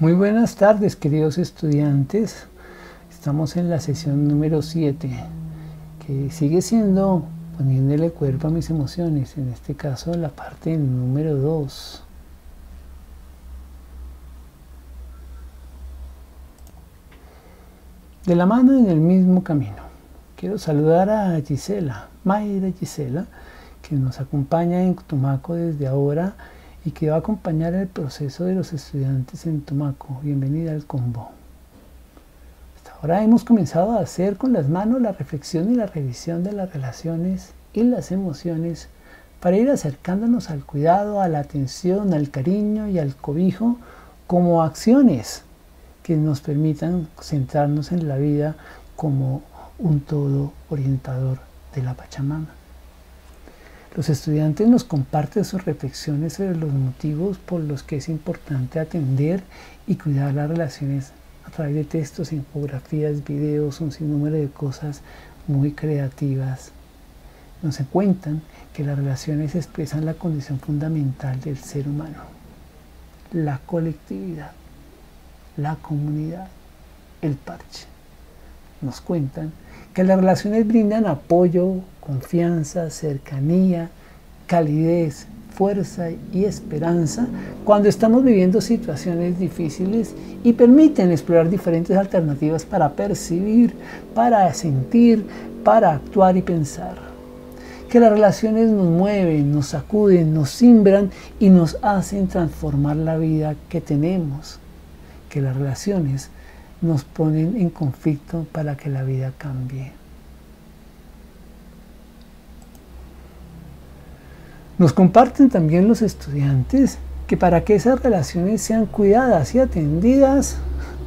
Muy buenas tardes, queridos estudiantes. Estamos en la sesión número 7, que sigue siendo poniéndole cuerpo a mis emociones, en este caso la parte número 2. De la mano en el mismo camino. Quiero saludar a Gisela, Mayra Gisela, que nos acompaña en Tumaco desde ahora y que va a acompañar el proceso de los estudiantes en Tumaco. Bienvenida al combo. Hasta ahora hemos comenzado a hacer con las manos la reflexión y la revisión de las relaciones y las emociones para ir acercándonos al cuidado, a la atención, al cariño y al cobijo como acciones que nos permitan centrarnos en la vida como un todo orientador de la Pachamama. Los estudiantes nos comparten sus reflexiones sobre los motivos por los que es importante atender y cuidar las relaciones a través de textos, infografías, videos, un sinnúmero de cosas muy creativas. Nos cuentan que las relaciones expresan la condición fundamental del ser humano, la colectividad, la comunidad, el parche. Nos cuentan que las relaciones brindan apoyo, confianza, cercanía, calidez, fuerza y esperanza cuando estamos viviendo situaciones difíciles y permiten explorar diferentes alternativas para percibir, para sentir, para actuar y pensar. Que las relaciones nos mueven, nos sacuden, nos simbran y nos hacen transformar la vida que tenemos. Que las relaciones nos ponen en conflicto para que la vida cambie. Nos comparten también los estudiantes que para que esas relaciones sean cuidadas y atendidas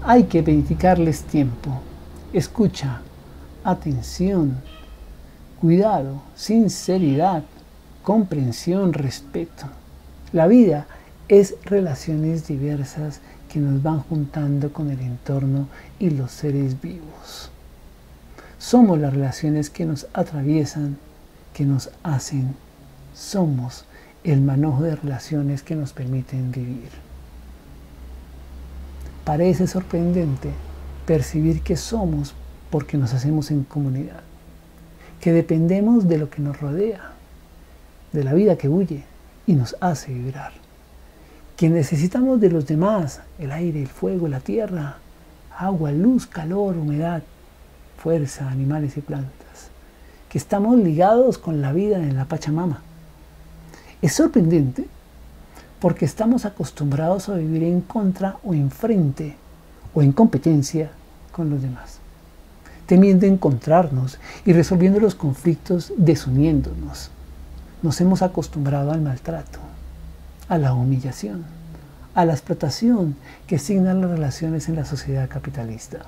hay que dedicarles tiempo, escucha, atención, cuidado, sinceridad, comprensión, respeto. La vida es relaciones diversas que nos van juntando con el entorno y los seres vivos. Somos las relaciones que nos atraviesan, que nos hacen. Somos el manojo de relaciones que nos permiten vivir. Parece sorprendente percibir que somos porque nos hacemos en comunidad, que dependemos de lo que nos rodea, de la vida que huye y nos hace vibrar que necesitamos de los demás, el aire, el fuego, la tierra, agua, luz, calor, humedad, fuerza, animales y plantas, que estamos ligados con la vida en la Pachamama. Es sorprendente porque estamos acostumbrados a vivir en contra o en frente o en competencia con los demás, temiendo encontrarnos y resolviendo los conflictos desuniéndonos. Nos hemos acostumbrado al maltrato, a la humillación, a la explotación que asignan las relaciones en la sociedad capitalista.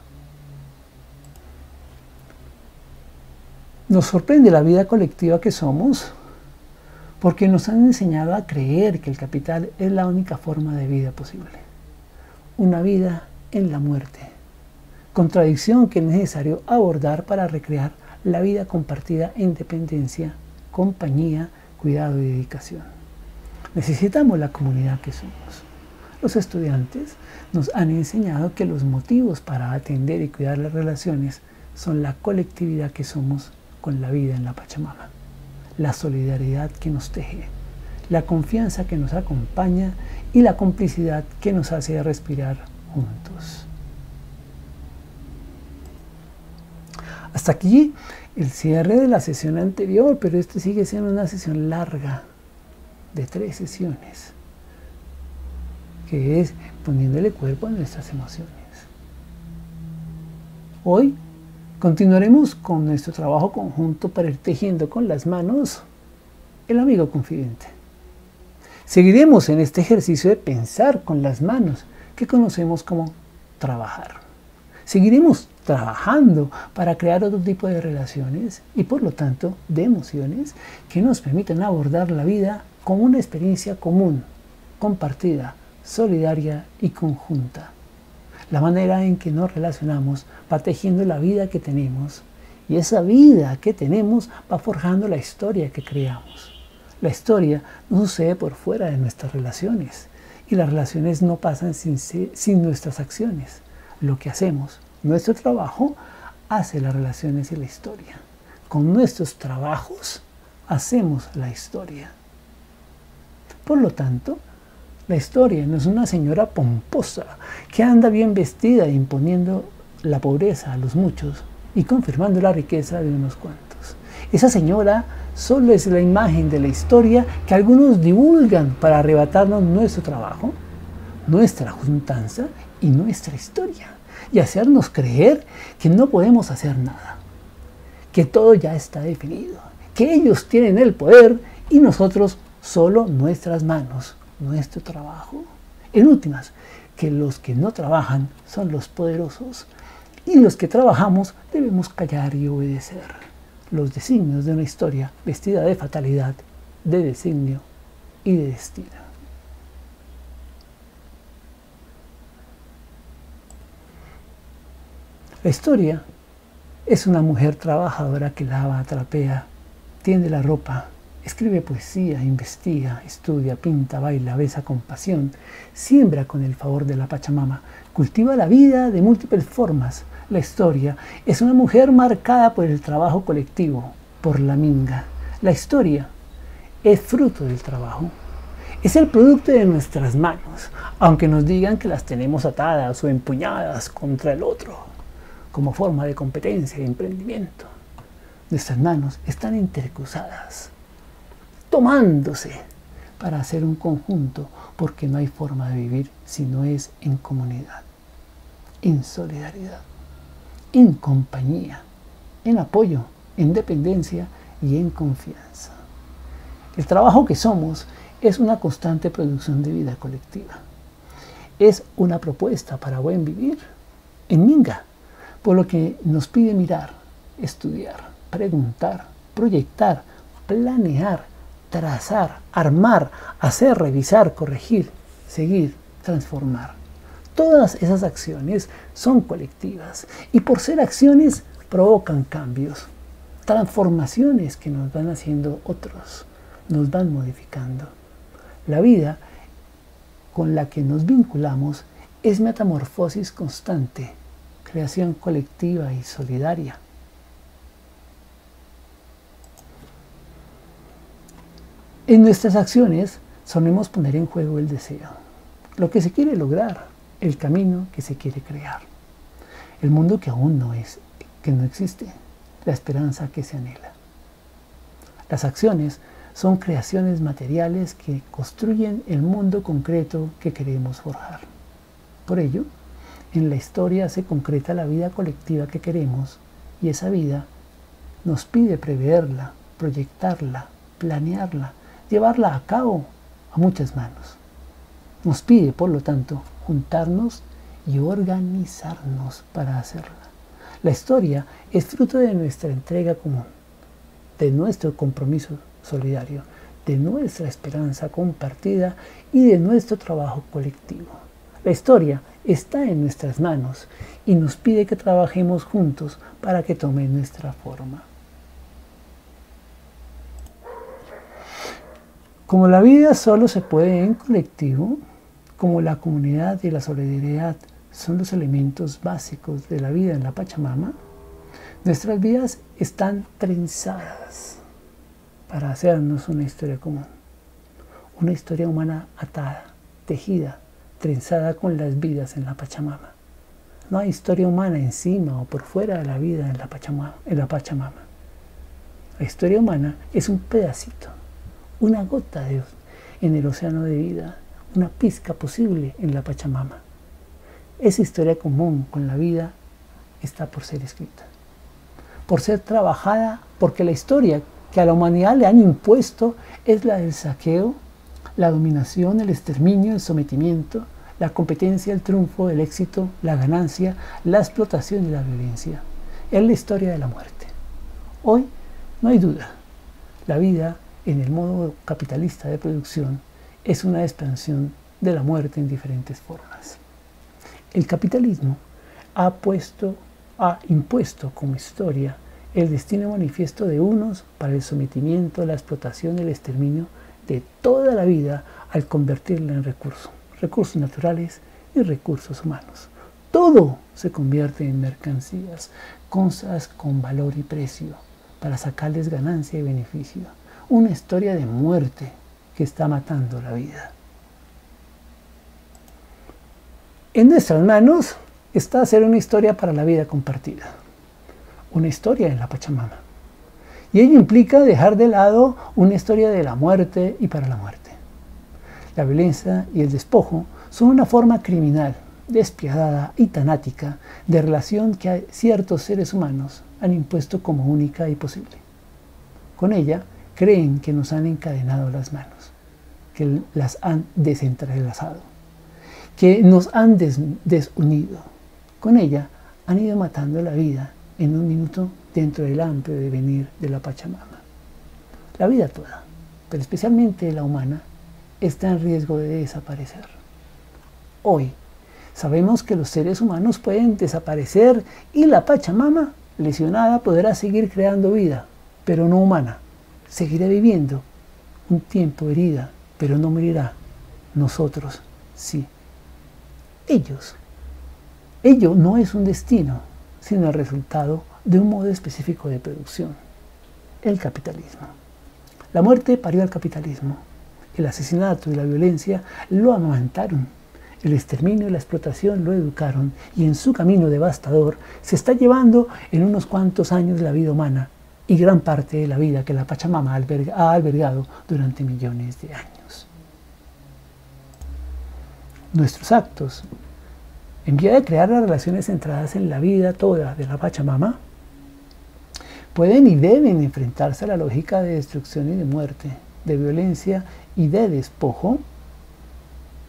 Nos sorprende la vida colectiva que somos porque nos han enseñado a creer que el capital es la única forma de vida posible. Una vida en la muerte. Contradicción que es necesario abordar para recrear la vida compartida en dependencia, compañía, cuidado y dedicación. Necesitamos la comunidad que somos. Los estudiantes nos han enseñado que los motivos para atender y cuidar las relaciones son la colectividad que somos con la vida en la Pachamama, la solidaridad que nos teje, la confianza que nos acompaña y la complicidad que nos hace respirar juntos. Hasta aquí el cierre de la sesión anterior, pero esto sigue siendo una sesión larga de tres sesiones, que es poniéndole cuerpo a nuestras emociones. Hoy continuaremos con nuestro trabajo conjunto para ir tejiendo con las manos el amigo confidente. Seguiremos en este ejercicio de pensar con las manos que conocemos como trabajar. Seguiremos trabajando para crear otro tipo de relaciones y por lo tanto de emociones que nos permitan abordar la vida como una experiencia común, compartida, solidaria y conjunta. La manera en que nos relacionamos va tejiendo la vida que tenemos y esa vida que tenemos va forjando la historia que creamos. La historia no sucede por fuera de nuestras relaciones y las relaciones no pasan sin, sin nuestras acciones. Lo que hacemos, nuestro trabajo, hace las relaciones y la historia. Con nuestros trabajos hacemos la historia. Por lo tanto, la historia no es una señora pomposa que anda bien vestida imponiendo la pobreza a los muchos y confirmando la riqueza de unos cuantos. Esa señora solo es la imagen de la historia que algunos divulgan para arrebatarnos nuestro trabajo, nuestra juntanza y nuestra historia y hacernos creer que no podemos hacer nada, que todo ya está definido, que ellos tienen el poder y nosotros solo nuestras manos, nuestro trabajo. En últimas, que los que no trabajan son los poderosos y los que trabajamos debemos callar y obedecer los designios de una historia vestida de fatalidad, de designio y de destino. La historia es una mujer trabajadora que lava, trapea, tiende la ropa, escribe poesía, investiga, estudia, pinta, baila, besa con pasión, siembra con el favor de la Pachamama, cultiva la vida de múltiples formas. La historia es una mujer marcada por el trabajo colectivo, por la minga. La historia es fruto del trabajo. Es el producto de nuestras manos, aunque nos digan que las tenemos atadas o empuñadas contra el otro como forma de competencia y emprendimiento. Nuestras manos están intercruzadas, tomándose para hacer un conjunto, porque no hay forma de vivir si no es en comunidad, en solidaridad, en compañía, en apoyo, en dependencia y en confianza. El trabajo que somos es una constante producción de vida colectiva. Es una propuesta para buen vivir en Minga por lo que nos pide mirar, estudiar, preguntar, proyectar, planear, trazar, armar, hacer, revisar, corregir, seguir, transformar. Todas esas acciones son colectivas y por ser acciones provocan cambios, transformaciones que nos van haciendo otros, nos van modificando. La vida con la que nos vinculamos es metamorfosis constante creación colectiva y solidaria. En nuestras acciones solemos poner en juego el deseo, lo que se quiere lograr, el camino que se quiere crear, el mundo que aún no es, que no existe, la esperanza que se anhela. Las acciones son creaciones materiales que construyen el mundo concreto que queremos forjar. Por ello, en la historia se concreta la vida colectiva que queremos y esa vida nos pide preverla, proyectarla, planearla, llevarla a cabo a muchas manos. Nos pide, por lo tanto, juntarnos y organizarnos para hacerla. La historia es fruto de nuestra entrega común, de nuestro compromiso solidario, de nuestra esperanza compartida y de nuestro trabajo colectivo. La historia está en nuestras manos y nos pide que trabajemos juntos para que tome nuestra forma. Como la vida solo se puede en colectivo, como la comunidad y la solidaridad son los elementos básicos de la vida en la Pachamama, nuestras vidas están trenzadas para hacernos una historia común, una historia humana atada, tejida trenzada con las vidas en la Pachamama. No hay historia humana encima o por fuera de la vida en la Pachamama. En la, Pachamama. la historia humana es un pedacito, una gota de, en el océano de vida, una pizca posible en la Pachamama. Esa historia común con la vida está por ser escrita, por ser trabajada, porque la historia que a la humanidad le han impuesto es la del saqueo, la dominación, el exterminio, el sometimiento, la competencia, el triunfo, el éxito, la ganancia, la explotación y la violencia. Es la historia de la muerte. Hoy no hay duda, la vida en el modo capitalista de producción es una expansión de la muerte en diferentes formas. El capitalismo ha puesto, ha impuesto como historia el destino manifiesto de unos para el sometimiento, la explotación y el exterminio de toda la vida al convertirla en recurso recursos naturales y recursos humanos. Todo se convierte en mercancías, cosas con valor y precio, para sacarles ganancia y beneficio. Una historia de muerte que está matando la vida. En nuestras manos está hacer una historia para la vida compartida. Una historia en la Pachamama. Y ello implica dejar de lado una historia de la muerte y para la muerte. La violencia y el despojo son una forma criminal, despiadada y tanática de relación que ciertos seres humanos han impuesto como única y posible. Con ella creen que nos han encadenado las manos, que las han desentrelazado, que nos han desunido. Con ella han ido matando la vida en un minuto dentro del amplio devenir de la Pachamama. La vida toda, pero especialmente la humana, está en riesgo de desaparecer. Hoy sabemos que los seres humanos pueden desaparecer y la Pachamama, lesionada, podrá seguir creando vida, pero no humana. Seguirá viviendo un tiempo herida, pero no morirá. Nosotros sí. Ellos. Ello no es un destino, sino el resultado de un modo específico de producción, el capitalismo. La muerte parió al capitalismo, el asesinato y la violencia lo amamantaron, el exterminio y la explotación lo educaron y en su camino devastador se está llevando en unos cuantos años la vida humana y gran parte de la vida que la Pachamama ha albergado durante millones de años. Nuestros actos en vía de crear las relaciones centradas en la vida toda de la Pachamama, pueden y deben enfrentarse a la lógica de destrucción y de muerte, de violencia y de despojo,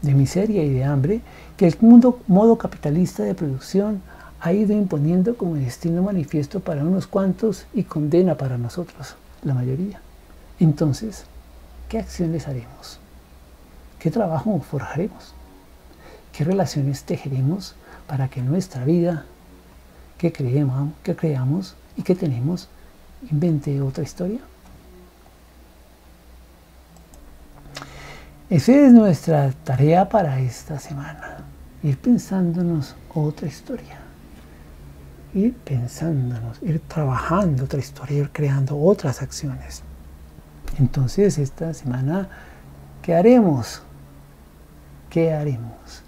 de miseria y de hambre, que el mundo, modo capitalista de producción ha ido imponiendo como destino manifiesto para unos cuantos y condena para nosotros, la mayoría. Entonces, ¿qué acciones haremos? ¿Qué trabajo forjaremos? ¿Qué relaciones tejeremos para que nuestra vida, que creemos, que creamos y que tenemos, invente otra historia? Esa es nuestra tarea para esta semana, ir pensándonos otra historia, ir pensándonos, ir trabajando otra historia, ir creando otras acciones. Entonces esta semana, ¿qué haremos? ¿Qué haremos?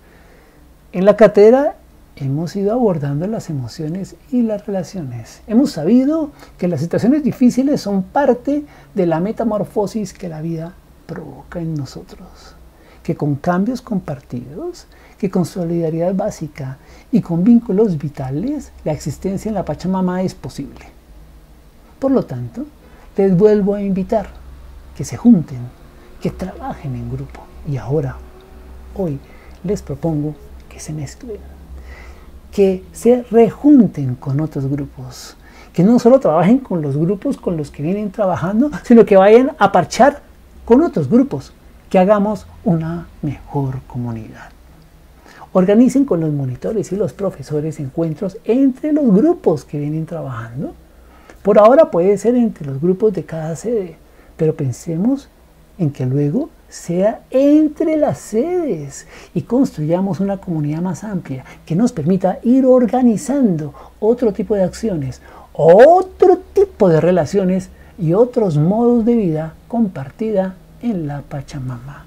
En la cátedra hemos ido abordando las emociones y las relaciones. Hemos sabido que las situaciones difíciles son parte de la metamorfosis que la vida provoca en nosotros. Que con cambios compartidos, que con solidaridad básica y con vínculos vitales, la existencia en la Pachamama es posible. Por lo tanto, les vuelvo a invitar que se junten, que trabajen en grupo. Y ahora, hoy, les propongo se mezclen, que se rejunten con otros grupos, que no solo trabajen con los grupos con los que vienen trabajando, sino que vayan a parchar con otros grupos, que hagamos una mejor comunidad. Organicen con los monitores y los profesores encuentros entre los grupos que vienen trabajando. Por ahora puede ser entre los grupos de cada sede, pero pensemos en que luego sea entre las sedes y construyamos una comunidad más amplia que nos permita ir organizando otro tipo de acciones, otro tipo de relaciones y otros modos de vida compartida en la Pachamama.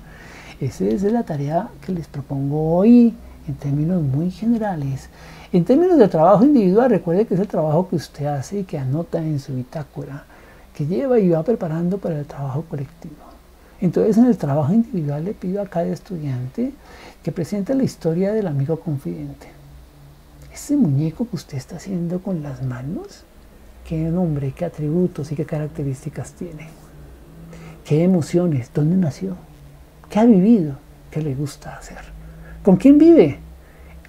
Esa es la tarea que les propongo hoy en términos muy generales. En términos de trabajo individual, recuerde que es el trabajo que usted hace y que anota en su bitácora, que lleva y va preparando para el trabajo colectivo. Entonces en el trabajo individual le pido a cada estudiante que presente la historia del amigo confidente. Ese muñeco que usted está haciendo con las manos, ¿qué nombre, qué atributos y qué características tiene? ¿Qué emociones? ¿Dónde nació? ¿Qué ha vivido? ¿Qué le gusta hacer? ¿Con quién vive?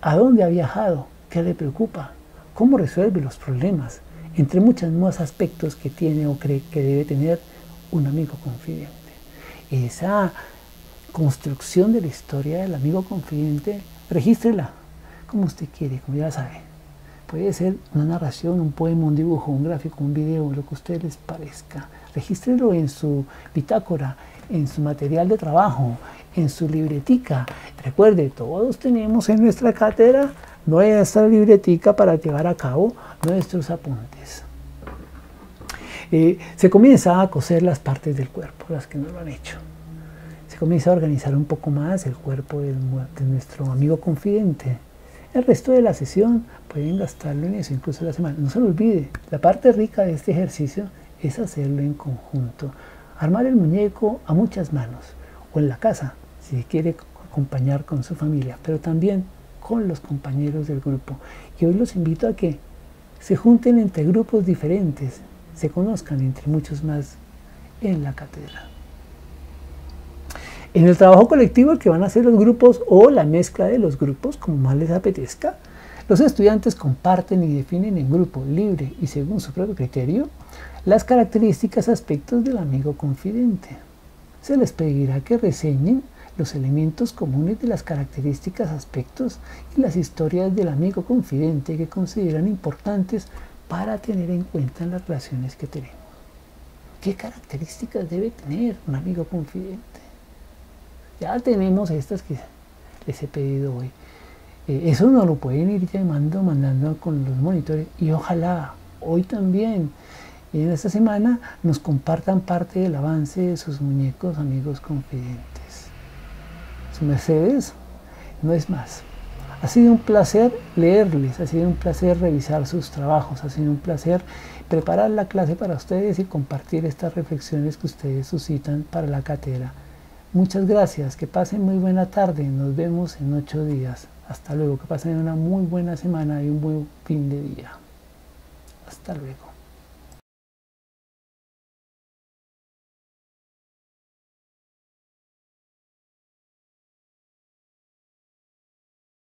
¿A dónde ha viajado? ¿Qué le preocupa? ¿Cómo resuelve los problemas? Entre muchos más aspectos que tiene o cree que debe tener un amigo confidente esa construcción de la historia del amigo confidente, regístrela como usted quiere, como ya sabe. Puede ser una narración, un poema, un dibujo, un gráfico, un video, lo que a ustedes les parezca. Regístrelo en su bitácora, en su material de trabajo, en su libretica. Recuerde, todos tenemos en nuestra cátedra nuestra libretica para llevar a cabo nuestros apuntes. Eh, se comienza a coser las partes del cuerpo, las que no lo han hecho. Se comienza a organizar un poco más el cuerpo de, de nuestro amigo confidente. El resto de la sesión pueden gastarlo en eso, incluso la semana. No se lo olvide, la parte rica de este ejercicio es hacerlo en conjunto. Armar el muñeco a muchas manos o en la casa, si quiere acompañar con su familia, pero también con los compañeros del grupo. Y hoy los invito a que se junten entre grupos diferentes, se conozcan entre muchos más en la cátedra. En el trabajo colectivo, que van a hacer los grupos o la mezcla de los grupos, como más les apetezca, los estudiantes comparten y definen en grupo libre y según su propio criterio las características, aspectos del amigo confidente. Se les pedirá que reseñen los elementos comunes de las características, aspectos y las historias del amigo confidente que consideran importantes para tener en cuenta en las relaciones que tenemos. ¿Qué características debe tener un amigo confidente? Ya tenemos estas que les he pedido hoy. Eh, eso nos lo pueden ir llamando, mandando con los monitores y ojalá hoy también en esta semana nos compartan parte del avance de sus muñecos amigos confidentes. Su Mercedes no es más. Ha sido un placer leerles, ha sido un placer revisar sus trabajos, ha sido un placer preparar la clase para ustedes y compartir estas reflexiones que ustedes suscitan para la cátedra. Muchas gracias, que pasen muy buena tarde, nos vemos en ocho días. Hasta luego, que pasen una muy buena semana y un buen fin de día. Hasta luego.